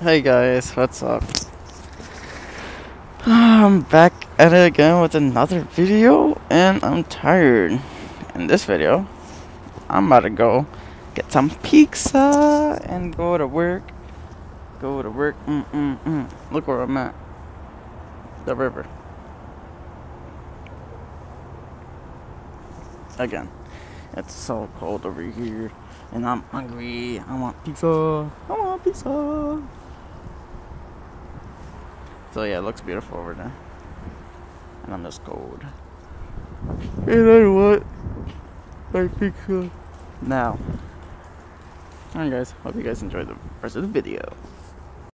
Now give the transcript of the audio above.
Hey guys, what's up? I'm back at it again with another video and I'm tired. In this video, I'm about to go get some pizza and go to work. Go to work. Mm mm mm. Look where I'm at. The river. Again, it's so cold over here and I'm hungry. I want pizza. I want pizza. So yeah, it looks beautiful over there. And I'm just cold. And I want my pizza now. Alright guys, hope you guys enjoyed the rest of the video.